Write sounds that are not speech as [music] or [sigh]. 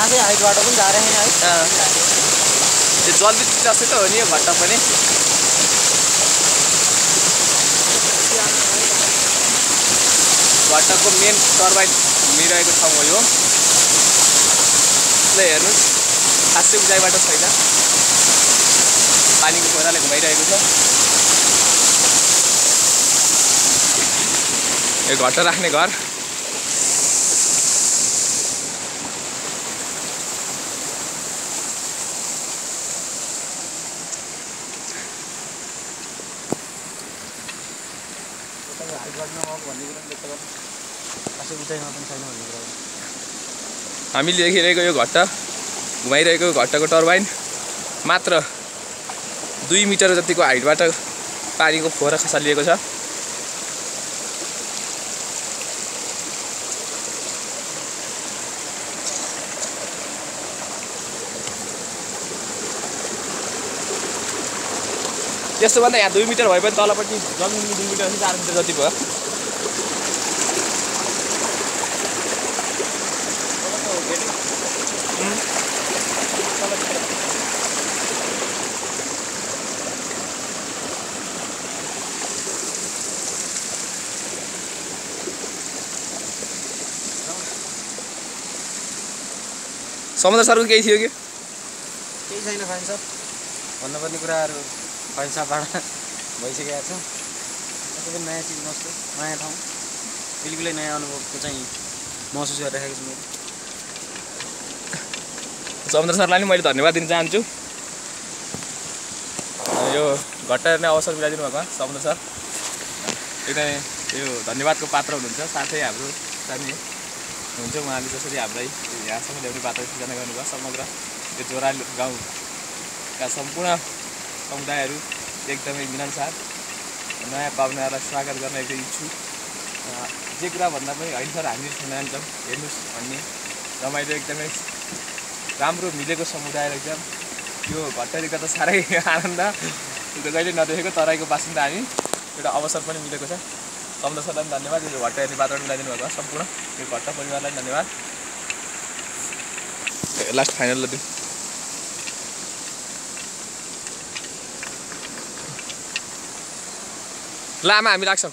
खासै हाइटबाट पनि जा रहे हैं त्यो जलविद्युत जस्तै त हो नि यो घट्टा पनि। घट्टाको मेन टर्बाइन घुमिरहेको ठाउँ हो यो। हेर्नुहोस्। खासै उचाइबाट छैन। पानीको खोराले घुमाइरहेको छ। यो घट्टा राख्ने घर हाइटबाट नआएको भन्ने कुरा पनि देख्छ खासै उचाइमा पनि छैन भन्ने कुरा हामीले देखिरहेको यो घट्टा घुमाइरहेको घट्टाको टर्बाइन मात्र दुई मिटर जतिको हाइटबाट पानीको फोहरा खसालिएको छ। त्यस्तो भन्दा यहाँ दुई मिटर भए पनि तलपट्टि जमिन दुई मिटर चार मिटर जति भयो। समुद्र सरको केही थियो कि? केही छैन सर। भन्नुपर्ने कुराहरू सपबाट भइसकेको छ। पनि नयाँ चिज मस्तो नयाँ ठाउँ। बिल्कुलै नयाँ अनुभवको चाहिँ महसुस गरिरहेको छु मैले। समुद्र सरलाई पनि मैले धन्यवाद दिन चाहन्छु। यो घट्टा हेर्ने अवसर मिलाइदिनु भएको समुद्र सर। एकदमै यो धन्यवादको पात्र हुनुहुन्छ। साथै हाम्रो स्थानीय हुन्छ उहाँले जसरी हामीलाई यहाँसम्म ल्याउने बाटो सृजना गर्नुभयो। समग्र यो जोरा गाउँका सम्पूर्ण समुदायहरू एकदमै मिलनसार नयाँ पाहुनाहरूलाई स्वागत गर्न एकदमै इच्छुक। जे कुरा भन्दा पनि होइन सर हामी जान्छौँ हेर्नुहोस् भन्ने। रमाइलो एकदमै राम्रो मिलेको समुदाय रहेछ यो घट्टा देख्दा त साह्रै [laughs] आनन्द। कहिले नदेखेको तराईको बासिन्दा हामी एउटा अवसर पनि मिलेको छ। समुद्र सरलाई पनि धन्यवाद। यो घट्टा हेर्ने वातावरण मिलाइदिनु भएको सम्पूर्ण यो घट्टा परिवारलाई धन्यवाद। लास्ट फाइनल ल आमा हामी लाग्छौँ